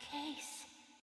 case.